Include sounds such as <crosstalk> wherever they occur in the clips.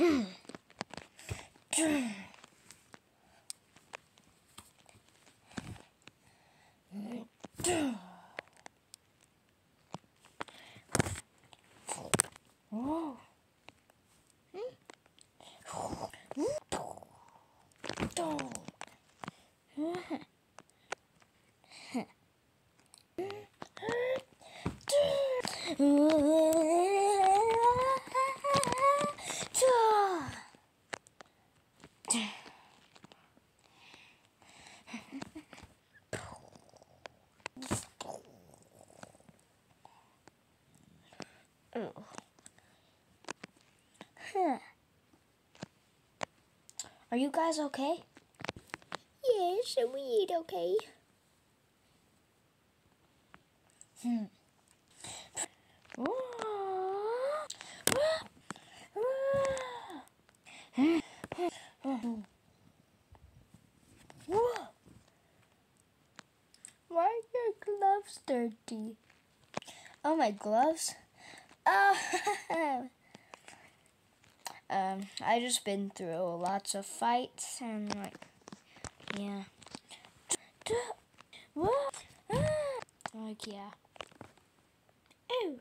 Ooh. Are you guys okay? Yes, and we eat okay. Hmm. Why are your gloves dirty? Oh, my gloves? Oh, <laughs> um, I just been through lots of fights and like, yeah. Like, yeah. Oh,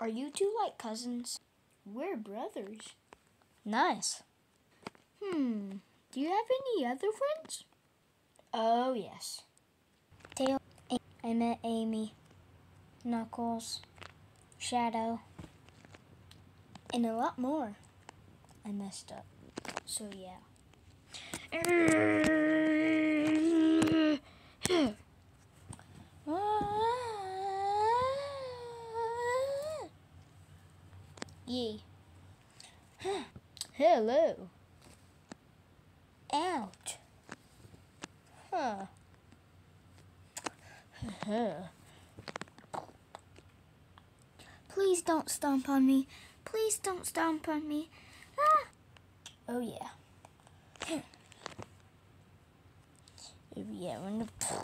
Are you two like cousins? we're brothers. Nice. Hmm. Do you have any other friends? Oh, yes. Tail. I met Amy, Knuckles, Shadow, and a lot more. I messed up. So, yeah. <coughs> Yee. <coughs> Hello. Ouch. Huh. <coughs> Please don't stomp on me. Please don't stomp on me. <gasps> Oh yeah. Yeah, <laughs>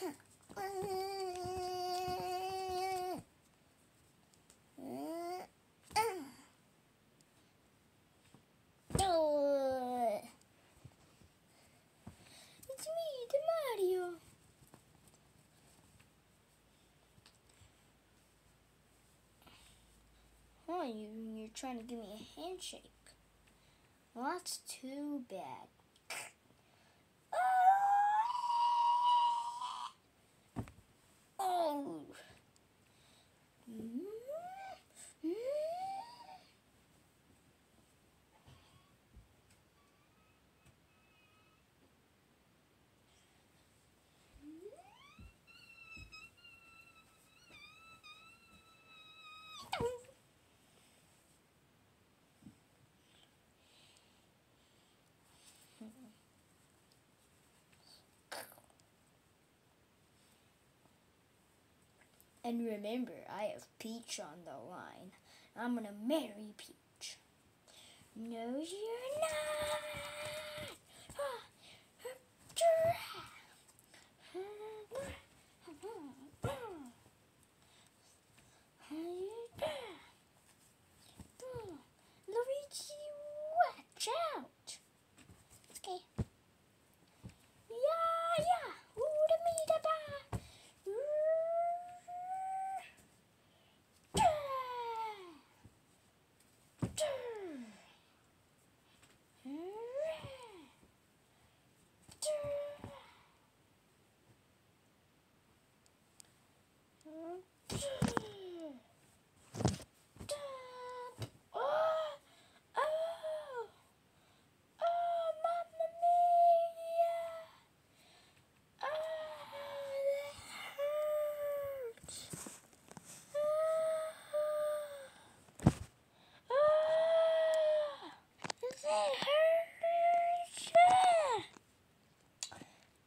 <laughs> me, the Mario. Oh, you, you're trying to give me a handshake. Well, that's too bad. Oh. And remember, I have Peach on the line. I'm gonna marry Peach. No, you're not. Luigi, watch out. Okay. Yeah, yeah. Ooh, da me da ba.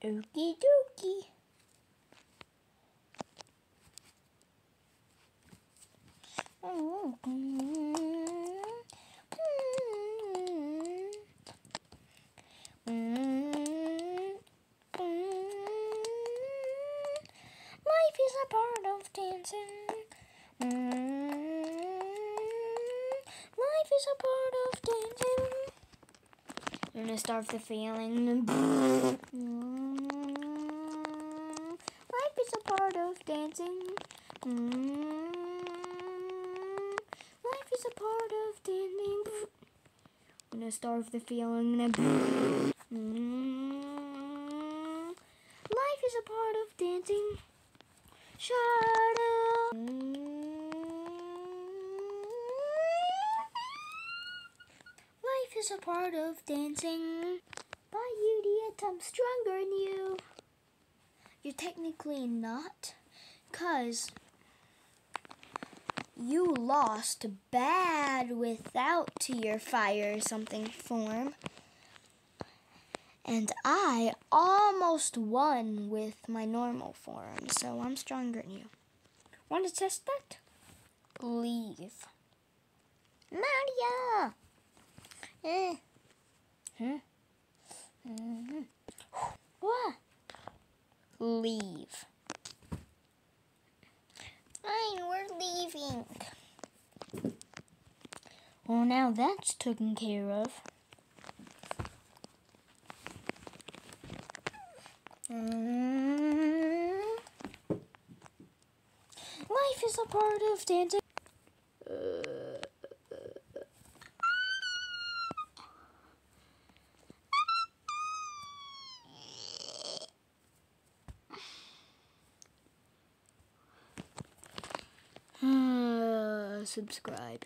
Okie dokie. Life is a part of dancing. Life is a part of dancing. I'm gonna start the feeling. Life is a part of dancing. Life is a part of dancing. I'm gonna starve the feeling. Life is a part of dancing. Shut up. Life is a part of dancing. By you, Diet, I'm stronger than you. You're technically not, cause you lost bad without to your fire or something form. And I almost won with my normal form, so I'm stronger than you. Want to test that? Leave. Maria! Mhm. What? Leave. Fine, we're leaving. Well, now that's taken care of. Mm. Life is a part of dancing. Subscribe.